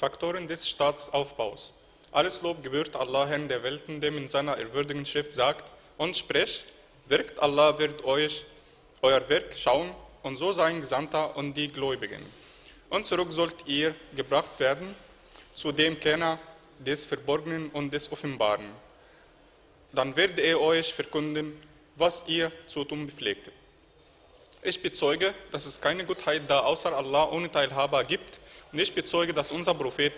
Faktoren des Staatsaufbaus. Alles Lob gebührt Allah, Herrn der Welten, dem in seiner ehrwürdigen Schrift sagt und spricht, wirkt Allah wird euch euer Werk schauen und so sein Gesandter und die Gläubigen. Und zurück sollt ihr gebracht werden zu dem Kenner des Verborgenen und des Offenbaren. Dann werde er euch verkünden, was ihr zu tun bepflegt. Ich bezeuge, dass es keine Gottheit da außer Allah ohne Teilhaber gibt und ich bezeuge, dass unser Prophet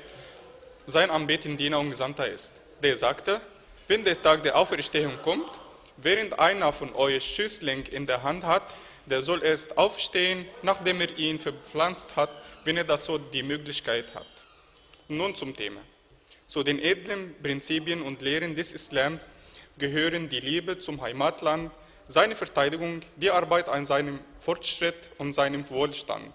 sein anbetender Diener und Gesandter ist. Der sagte, wenn der Tag der Auferstehung kommt, während einer von euch Schüssling in der Hand hat, der soll erst aufstehen, nachdem er ihn verpflanzt hat, wenn er dazu die Möglichkeit hat. Nun zum Thema. Zu den edlen Prinzipien und Lehren des Islam gehören die Liebe zum Heimatland, seine Verteidigung, die Arbeit an seinem Fortschritt und seinem Wohlstand.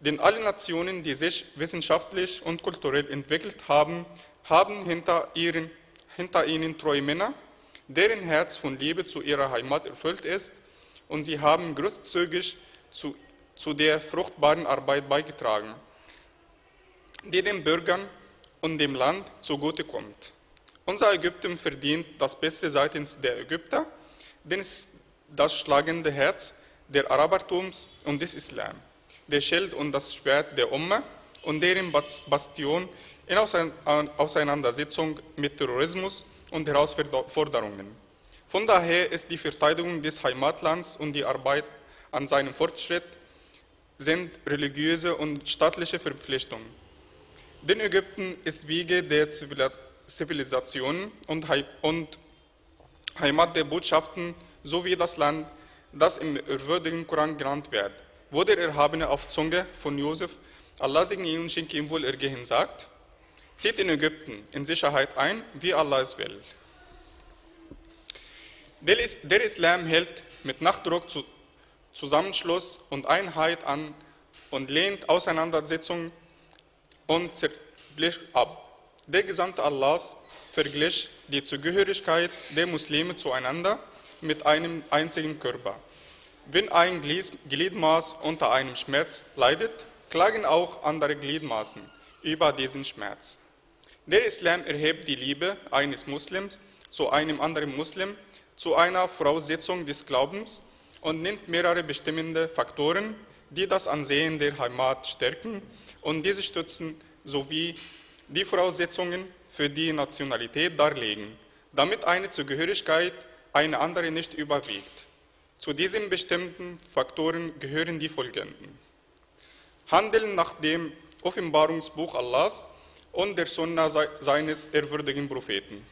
Denn alle Nationen, die sich wissenschaftlich und kulturell entwickelt haben, haben hinter, ihren, hinter ihnen treue Männer, deren Herz von Liebe zu ihrer Heimat erfüllt ist, und sie haben großzügig zu, zu der fruchtbaren Arbeit beigetragen, die den Bürgern und dem Land zugutekommt. Unser Ägypten verdient das Beste seitens der Ägypter, denn es ist das schlagende Herz der Arabertums und des Islam, der Schild und das Schwert der Umma und deren Bastion in Auseinandersetzung mit Terrorismus und Herausforderungen. Von daher ist die Verteidigung des Heimatlands und die Arbeit an seinem Fortschritt sind religiöse und staatliche Verpflichtungen. Denn Ägypten ist Wiege der Zivilisation und Heimat der Botschaften sowie das Land, das im ehrwürdigen Koran genannt wird, wo der Erhabene auf Zunge von Josef, Allah segne ihn und schenke ihm Wohlergehen, sagt, zieht in Ägypten in Sicherheit ein, wie Allah es will. Der Islam hält mit Nachdruck Zusammenschluss und Einheit an und lehnt Auseinandersetzung und Zerblech ab. Der Gesandte Allahs verglich die Zugehörigkeit der Muslime zueinander mit einem einzigen Körper. Wenn ein Gliedmaß unter einem Schmerz leidet, klagen auch andere Gliedmaßen über diesen Schmerz. Der Islam erhebt die Liebe eines Muslims zu einem anderen Muslim zu einer Voraussetzung des Glaubens und nennt mehrere bestimmende Faktoren, die das Ansehen der Heimat stärken und diese stützen, sowie die Voraussetzungen für die Nationalität darlegen, damit eine Zugehörigkeit eine andere nicht überwiegt. Zu diesen bestimmten Faktoren gehören die folgenden. Handeln nach dem Offenbarungsbuch Allahs und der Sunna seines ehrwürdigen Propheten.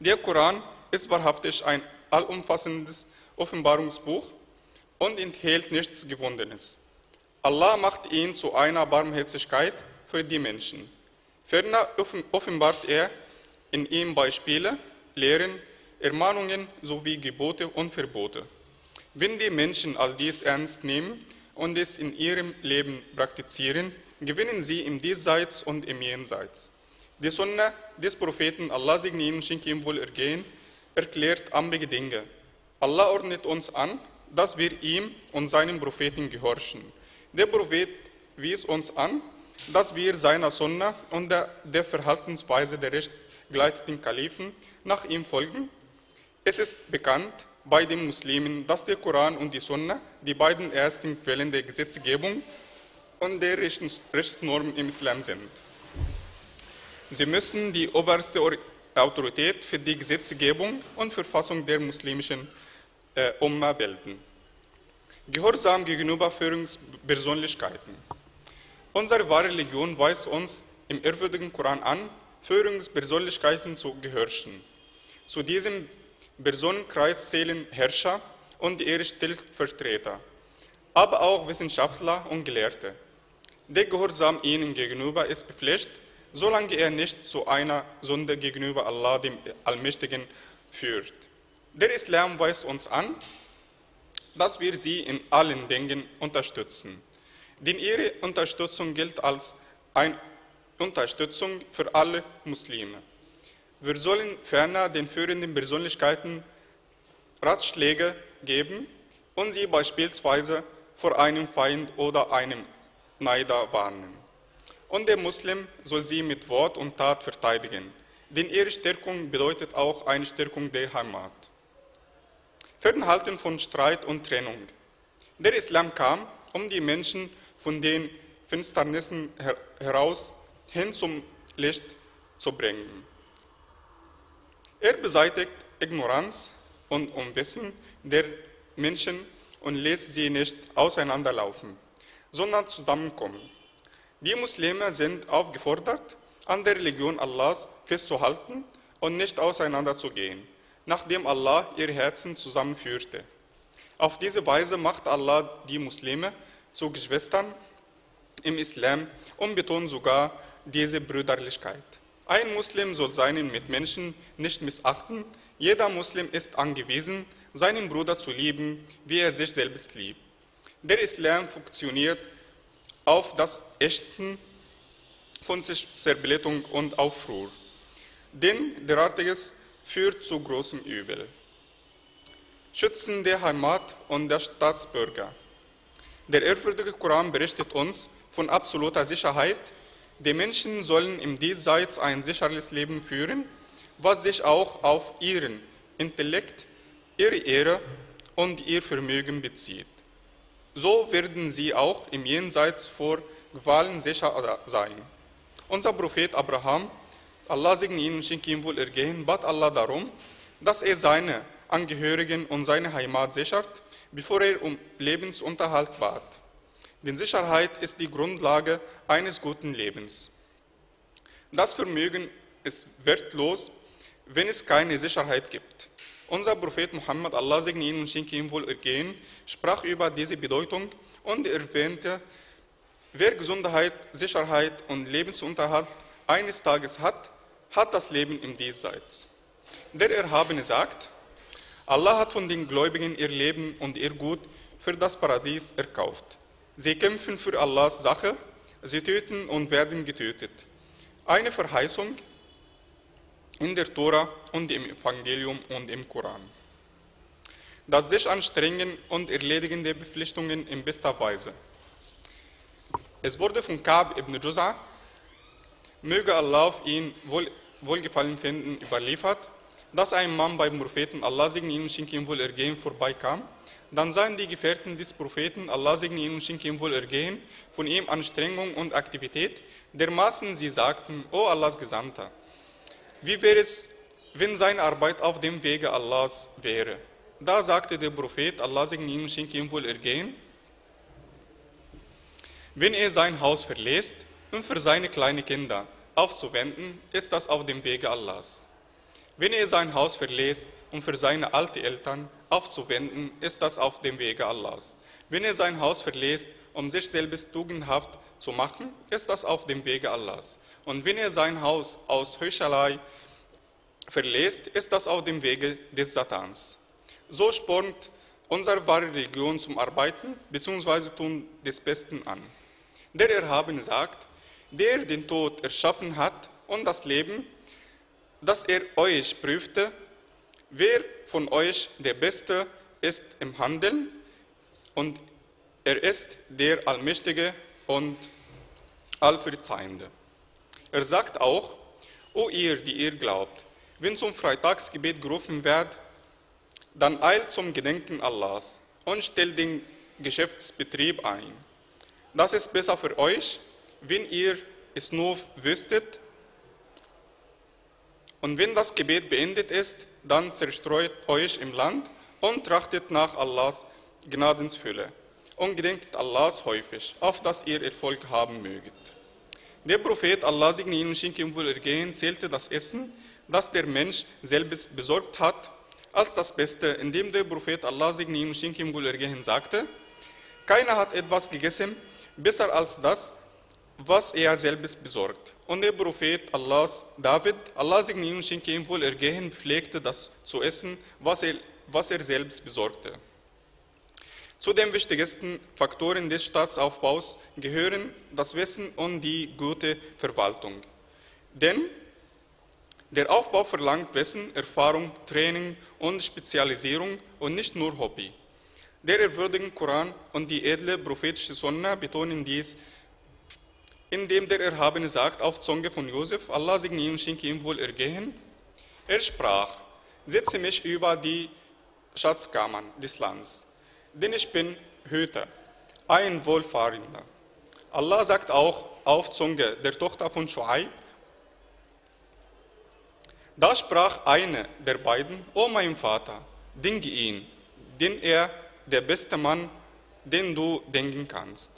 Der Koran ist wahrhaftig ein allumfassendes Offenbarungsbuch und enthält nichts Gewundenes. Allah macht ihn zu einer Barmherzigkeit für die Menschen. Ferner offenbart er in ihm Beispiele, Lehren, Ermahnungen sowie Gebote und Verbote. Wenn die Menschen all dies ernst nehmen und es in ihrem Leben praktizieren, gewinnen sie im Diesseits und im Jenseits. Die Sunna des Propheten, Allah segne ihn schenke ihm Wohlergehen, erklärt ambige Dinge. Allah ordnet uns an, dass wir ihm und seinen Propheten gehorchen. Der Prophet wies uns an, dass wir seiner Sunna und der, der Verhaltensweise der rechtgeleiteten Kalifen nach ihm folgen. Es ist bekannt bei den Muslimen, dass der Koran und die Sunna die beiden ersten Quellen der Gesetzgebung und der Rechtsnorm im Islam sind. Sie müssen die oberste Autorität für die Gesetzgebung und Verfassung der muslimischen äh, Umma bilden. Gehorsam gegenüber Führungspersönlichkeiten. Unsere wahre Religion weist uns im ehrwürdigen Koran an, Führungspersönlichkeiten zu gehorchen. Zu diesem Personenkreis zählen Herrscher und ihre Stellvertreter, aber auch Wissenschaftler und Gelehrte. Der Gehorsam ihnen gegenüber ist Pflicht, solange er nicht zu einer Sünde gegenüber Allah, dem Allmächtigen, führt. Der Islam weist uns an, dass wir sie in allen Dingen unterstützen. Denn ihre Unterstützung gilt als eine Unterstützung für alle Muslime. Wir sollen ferner den führenden Persönlichkeiten Ratschläge geben und sie beispielsweise vor einem Feind oder einem Neider warnen. und der Muslim soll sie mit Wort und Tat verteidigen, denn ihre Stärkung bedeutet auch eine Stärkung der Heimat. Fernhalten von Streit und Trennung. Der Islam kam, um die Menschen von den Finsternissen heraus hin zum Licht zu bringen. Er beseitigt Ignoranz und Unwissen der Menschen und lässt sie nicht auseinanderlaufen, sondern zusammenkommen. Die Muslime sind aufgefordert, an der Religion Allahs festzuhalten und nicht auseinanderzugehen, nachdem Allah ihre Herzen zusammenführte. Auf diese Weise macht Allah die Muslime zu Geschwistern im Islam und betont sogar diese Brüderlichkeit. Ein Muslim soll seinen Mitmenschen nicht missachten. Jeder Muslim ist angewiesen, seinen Bruder zu lieben, wie er sich selbst liebt. Der Islam funktioniert auf das Echten von Zerblättung und Aufruhr. Denn derartiges führt zu großem Übel. Schützen der Heimat und der Staatsbürger. Der ehrwürdige Koran berichtet uns von absoluter Sicherheit, die Menschen sollen im Diesseits ein sicheres Leben führen, was sich auch auf ihren Intellekt, ihre Ehre und ihr Vermögen bezieht. So werden sie auch im Jenseits vor Gewalten sicher sein. Unser Prophet Abraham, Allah segne ihn und schenke ihm Wohlergehen, bat Allah darum, dass er seine Angehörigen und seine Heimat sichert, bevor er um Lebensunterhalt bat. Denn Sicherheit ist die Grundlage eines guten Lebens. Das Vermögen ist wertlos, wenn es keine Sicherheit gibt. Unser Prophet Muhammad, Allah segne ihn und schenke ihm wohl ergehen, sprach über diese Bedeutung und erwähnte, wer Gesundheit, Sicherheit und Lebensunterhalt eines Tages hat, hat das Leben im Diesseits. Der Erhabene sagt, Allah hat von den Gläubigen ihr Leben und ihr Gut für das Paradies erkauft. Sie kämpfen für Allahs Sache, sie töten und werden getötet. Eine Verheißung in der Tora und im Evangelium und im Koran. Das sich anstrengen und erledigen der Verpflichtungen in bester Weise. Es wurde von Kab ibn Juz'a, möge Allah auf ihn wohl, Wohlgefallen finden, überliefert, dass ein Mann beim Propheten, Allah segne ihn und schenke ihm wohl ergehen, vorbeikam dann sahen die Gefährten des Propheten, Allah segne ihn und schenke ihm wohl ergehen, von ihm Anstrengung und Aktivität, dermaßen sie sagten, O Allahs Gesandter, wie wäre es, wenn seine Arbeit auf dem Wege Allahs wäre? Da sagte der Prophet, Allah segne ihn und schenke ihm wohl ergehen, wenn er sein Haus verlässt, um für seine kleinen Kinder aufzuwenden, ist das auf dem Wege Allahs. Wenn er sein Haus verlässt, um für seine alten Eltern aufzuwenden, ist das auf dem Wege Allahs. Wenn er sein Haus verlässt, um sich selbst tugendhaft zu machen, ist das auf dem Wege Allahs. Und wenn er sein Haus aus Heuchelei verlässt, ist das auf dem Wege des Satans. So spornt unsere wahre Religion zum Arbeiten bzw. tun des Besten an. Der Erhabene sagt, der den Tod erschaffen hat und das Leben, dass er euch prüfte, wer von euch der Beste ist im Handeln und er ist der Allmächtige und Allverzeihende. Er sagt auch, O ihr, die ihr glaubt, wenn zum Freitagsgebet gerufen wird, dann eilt zum Gedenken Allahs und stellt den Geschäftsbetrieb ein. Das ist besser für euch, wenn ihr es nur wüsstet. Und wenn das Gebet beendet ist, dann zerstreut euch im Land und trachtet nach Allahs Gnadensfülle und gedenkt Allahs häufig, auf dass ihr Erfolg haben möget. Der Prophet, Allah segne ihn und schenke ihm wohl ergehen, zählte das Essen, das der Mensch selbst besorgt hat, als das Beste, indem der Prophet, Allah segne ihn und schenke ihm wohl ergehen, sagte, keiner hat etwas gegessen, besser als das, was er selbst besorgt. Und der Prophet Allahs, David, Allah segne ihn schenke ihm wohl ergehen, pflegte das zu essen, was er, was er selbst besorgte. Zu den wichtigsten Faktoren des Staatsaufbaus gehören das Wissen und die gute Verwaltung. Denn der Aufbau verlangt Wissen, Erfahrung, Training und Spezialisierung und nicht nur Hobby. Der erwürdigen Koran und die edle prophetische Sunna betonen dies indem der Erhabene sagt auf Zunge von Josef, Allah segne ihn und schenke ihm Wohlergehen, er sprach, setze mich über die Schatzkammern des Landes, denn ich bin Hüter, ein Wohlfahrender. Allah sagt auch auf Zunge der Tochter von Shuaib, da sprach eine der beiden, O mein Vater, denke ihn, denn er der beste Mann, den du denken kannst,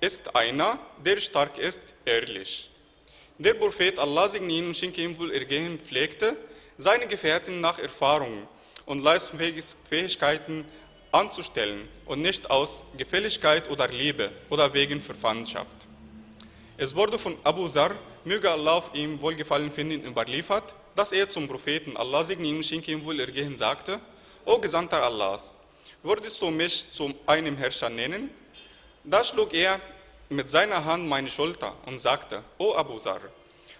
ist einer, der stark ist, ehrlich. Der Prophet Allah segne ihn und schenke ihm wohl Ergehen pflegte, seine Gefährten nach Erfahrung und Leistungsfähigkeiten anzustellen und nicht aus Gefälligkeit oder Liebe oder wegen Verwandtschaft. Es wurde von Abu Dhar, möge Allah auf ihm Wohlgefallen finden, überliefert, dass er zum Propheten Allah segne ihn und schenke ihm wohl Ergehen sagte, O Gesandter Allahs, würdest du mich zu einem Herrscher nennen? Da schlug er mit seiner Hand meine Schulter und sagte, O Abu Dhar,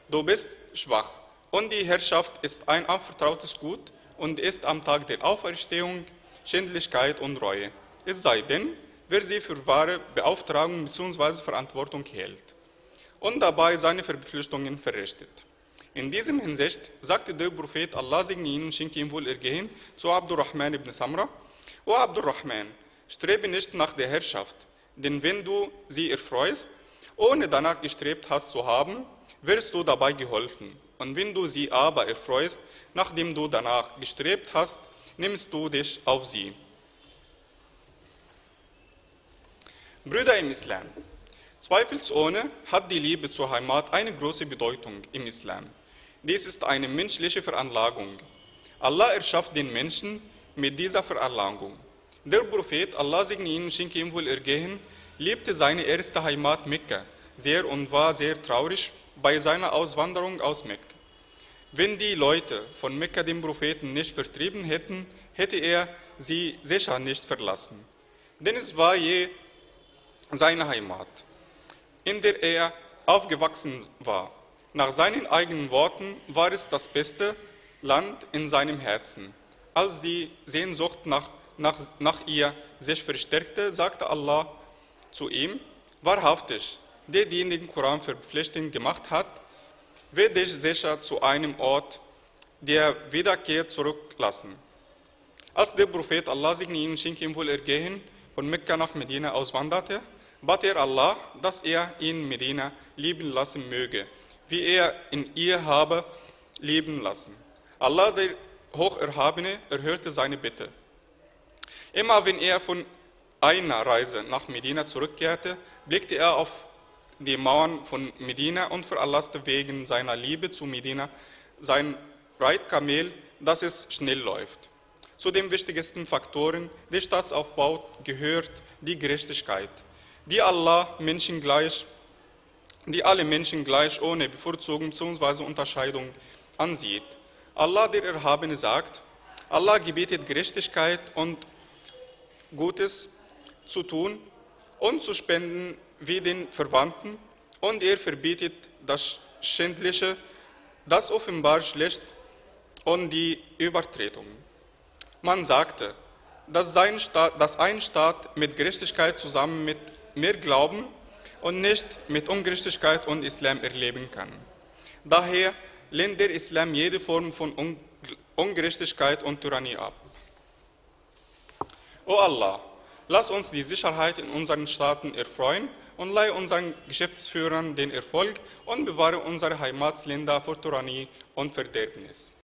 du bist schwach und die Herrschaft ist ein anvertrautes Gut und ist am Tag der Auferstehung Schändlichkeit und Reue. Es sei denn, wer sie für wahre Beauftragung bzw. Verantwortung hält und dabei seine Verpflichtungen verrichtet. In diesem Hinsicht sagte der Prophet Allah segne ihn und schenke ihm Wohlergehen zu Abdurrahman ibn Samra, O Abdurrahman, strebe nicht nach der Herrschaft, denn wenn du sie erfreust, ohne danach gestrebt hast zu haben, wirst du dabei geholfen. Und wenn du sie aber erfreust, nachdem du danach gestrebt hast, nimmst du dich auf sie. Brüder im Islam, zweifelsohne hat die Liebe zur Heimat eine große Bedeutung im Islam. Dies ist eine menschliche Veranlagung. Allah erschafft den Menschen mit dieser Veranlagung. Der Prophet, Allah segne ihn und schenke ihm wohl Ergehen, liebte seine erste Heimat Mekka sehr und war sehr traurig bei seiner Auswanderung aus Mekka. Wenn die Leute von Mekka den Propheten nicht vertrieben hätten, hätte er sie sicher nicht verlassen. Denn es war je seine Heimat, in der er aufgewachsen war. Nach seinen eigenen Worten war es das beste Land in seinem Herzen. Als die Sehnsucht nach, nach, nach ihr sich verstärkte, sagte Allah zu ihm, wahrhaftig, der die den Koran verpflichtend gemacht hat, wird dich sicher zu einem Ort der Wiederkehr zurücklassen. Als der Prophet Allah segne ihn schenke ihm wohl Ergehen von Mekka nach Medina auswanderte, bat er Allah, dass er ihn Medina lieben lassen möge, wie er in ihr habe leben lassen. Allah, der Hocherhabene, erhörte seine Bitte. Immer wenn er von einer Reise nach Medina zurückkehrte, blickte er auf die Mauern von Medina und veranlasste wegen seiner Liebe zu Medina sein Reitkamel, dass es schnell läuft. Zu den wichtigsten Faktoren des Staatsaufbaus gehört die Gerechtigkeit, die Allah Menschen gleich, die alle Menschen gleich ohne Bevorzugung bzw. Unterscheidung ansieht. Allah der Erhabene sagt, Allah gebietet Gerechtigkeit und Gutes zu tun und zu spenden wie den Verwandten und er verbietet das Schändliche, das offenbar schlecht und die Übertretung. Man sagte, dass, Staat, dass ein Staat mit Gerechtigkeit zusammen mit mehr Glauben und nicht mit Ungerechtigkeit und Islam erleben kann. Daher lehnt der Islam jede Form von Ungerechtigkeit und Tyrannie ab. O Allah, lass uns die Sicherheit in unseren Staaten erfreuen und leihe unseren Geschäftsführern den Erfolg und bewahre unsere Heimatsländer vor Tyrannie und Verderbnis.